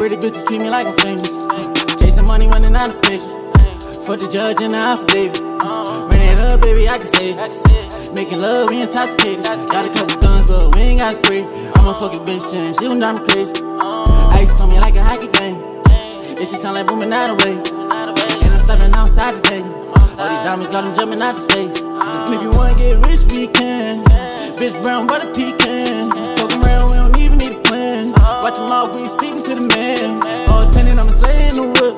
Pretty bitches treat me like I'm famous. Chasing money, running out of patience. For the judge and the affidavit. Ran it up, baby, I can say it. Making love, we intoxicated. Got a couple guns, but we ain't got spray. I'm a fucking bitch, and she gon' drive me crazy. Ice on me like a hockey game. And she sound like booming out of way. And stepping outside today. All these diamonds got them jumping out the face. And if you wanna get rich, we can. Bitch brown, butter pecan. Fucking around, we don't even need a plan. Watch your mouth when you speaking to the man. All attendant, I'm a slay in the whip.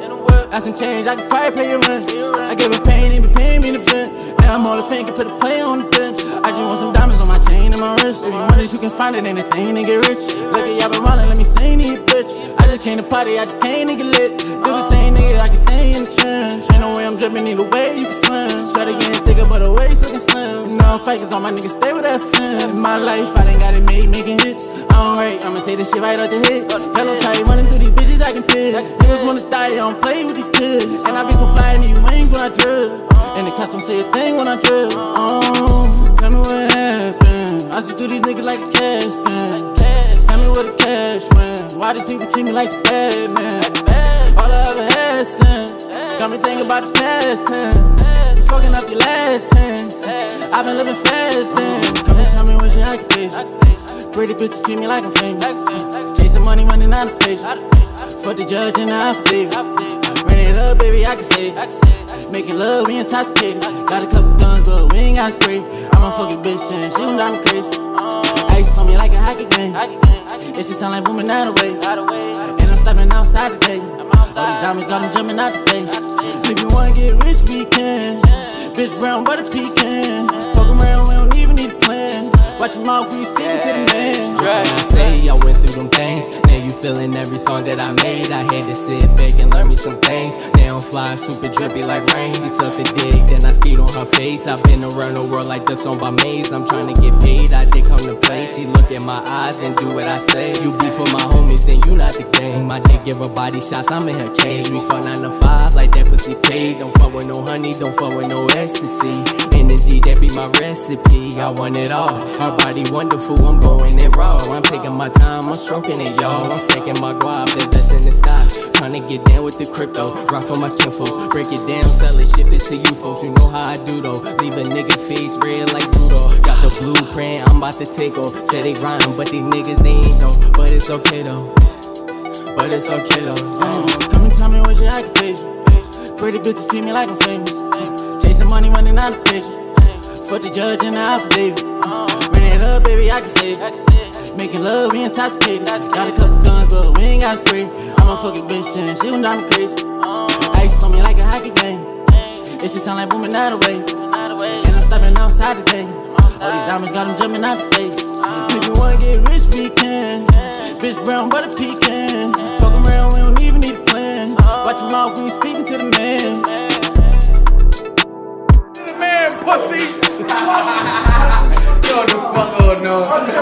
I some change, I could probably pay your rent. I gave her pain, and be paying me the vent. Now I'm all the fan, can put a play on the bench. I just want some diamonds on my chain and my wrist. If you want it, you can find it, ain't a thing to get rich. Look at y'all been rolling, let me sing to came to party, I just came get lit. Do the same nigga, I can stay in the trench. Ain't no way I'm dripping, either way you can swim. Try to get thicker, but the waist looking slim. You know I'm fake, cause all my niggas stay with that fin. In my life, I done got it made, making hits. I'm right, I'ma say this shit right off the hit. Hello, tight, running through these bitches, I can pick. Niggas wanna die, I don't play with these kids. And I be so fly in these wings when I drip. And the cops don't say a thing when I drip. Oh, tell me what happened. I see through these niggas like a scan. Why these people treat me like the bad man? All I ever had since. Got me thinking about the past tense. You fucking up your last chance. I've been living fast then. Come and tell me what's your occupation. Pretty bitches treat me like I'm famous. Chasing money, running out of patience. For the judge and the affidavit. Ran it up, baby, I can say it. Making love, we intoxicated. Got a couple guns, but we ain't got spray. I'm a fucking bitch, and she gon' drive me crazy. Game. And she sound like booming out of way. And I'm stepping outside today. All these diamonds got them jumping out the face. If you wanna get rich, we can. Bitch brown, butter pecan. Fuck around, we don't even need a plan. Watch your mouth when you speaking to the man. I say I went through them things. You feeling every song that I made. I had to sit back and learn me some things. Now I'm fly, super drippy like rain. She suck a dick, then I skied on her face. I've been around the world like the song by Mase. I'm trying to get paid, I did come to play. She look in my eyes and do what I say. You be for my homies, then you not the game. My dick give her body shots, I'm in her cage. We fuck 9 to 5 like that pussy paid. Don't fuck with no honey, don't fuck with no ecstasy. Energy, that be my recipe. I want it all. Her body wonderful, I'm going it raw. I'm taking my time, I'm stroking it, y'all. I'm stacking my guap, invest in the stocks. Trying to get down with the crypto. Rock for my kinfolks. Break it down, sell it, ship it to you folks. You know how I do though. Leave a nigga face red like Rudolph. Got the blueprint, I'm about to take off. Say they grind, but these niggas they ain't though. But it's okay though. But it's okay though. Come and tell me what's your occupation. Pretty bitches treat me like I'm famous. Chasing money, running out of patience. For the judge and the affidavit. It baby, I can say it. Making love, we intoxicated. Got a couple guns, but we ain't got spray. I'm a fucking bitch, and she gon' drive me crazy. Ice on me like a hockey game. And she sound like booming out of way. And I'm stepping outside today. All these diamonds got them jumping out the face. If you wanna get rich, we can. Bitch brown, butter pecan. Fuck around, we don't even need a plan. Watch your mouth when you speaking to the man. Yo.